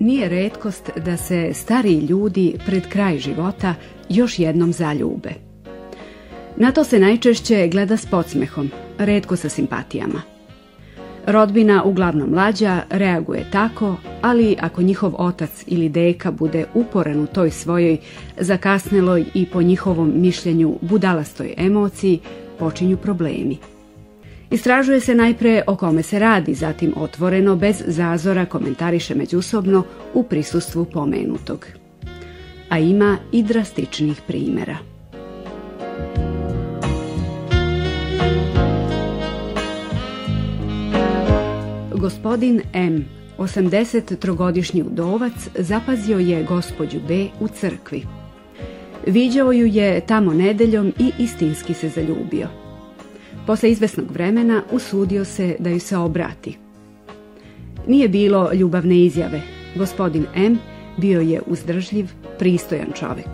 Nije redkost da se stariji ljudi pred kraj života još jednom zaljube. Na to se najčešće gleda s podsmehom, redko sa simpatijama. Rodbina, uglavnom mlađa, reaguje tako, ali ako njihov otac ili deka bude uporan u toj svojoj zakasneloj i po njihovom mišljenju budalastoj emociji, počinju problemi. Istražuje se najpre o kome se radi, zatim otvoreno, bez zazora komentariše međusobno u prisustvu pomenutog. A ima i drastičnih primjera. Gospodin M, 83-godišnji udovac, zapazio je gospođu B u crkvi. Viđao ju je tamo nedeljom i istinski se zaljubio. Posle izvesnog vremena usudio se da ju se obrati. Nije bilo ljubavne izjave. Gospodin M bio je uzdržljiv, pristojan čovjek.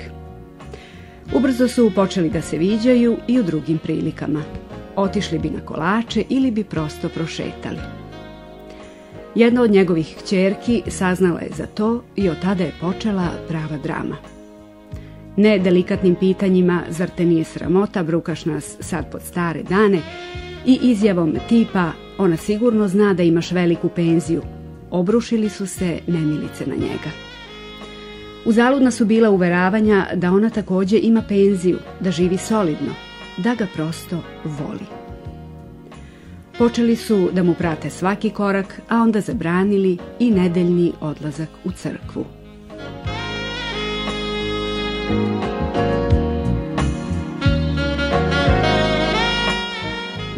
Ubrzo su počeli da se viđaju i u drugim prilikama. Otišli bi na kolače ili bi prosto prošetali. Jedna od njegovih kćerki saznala je za to i od tada je počela prava drama. Ne delikatnim pitanjima, zar te nije sramota, brukaš nas sad pod stare dane i izjavom tipa ona sigurno zna da imaš veliku penziju. Obrušili su se nemilice na njega. Uzaludna su bila uveravanja da ona također ima penziju, da živi solidno, da ga prosto voli. Počeli su da mu prate svaki korak, a onda zabranili i nedeljni odlazak u crkvu.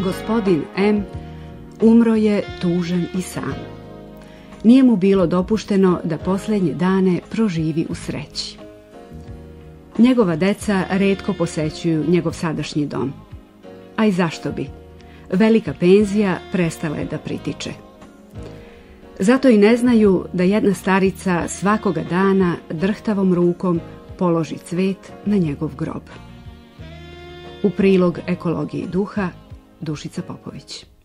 Gospodin M. umro je tužan i sam. Nije mu bilo dopušteno da posljednje dane proživi u sreći. Njegova deca redko posećuju njegov sadašnji dom. A i zašto bi? Velika penzija prestala je da pritiče. Zato i ne znaju da jedna starica svakoga dana drhtavom rukom položi cvet na njegov grob. U prilog ekologiji duha Dušica Popović.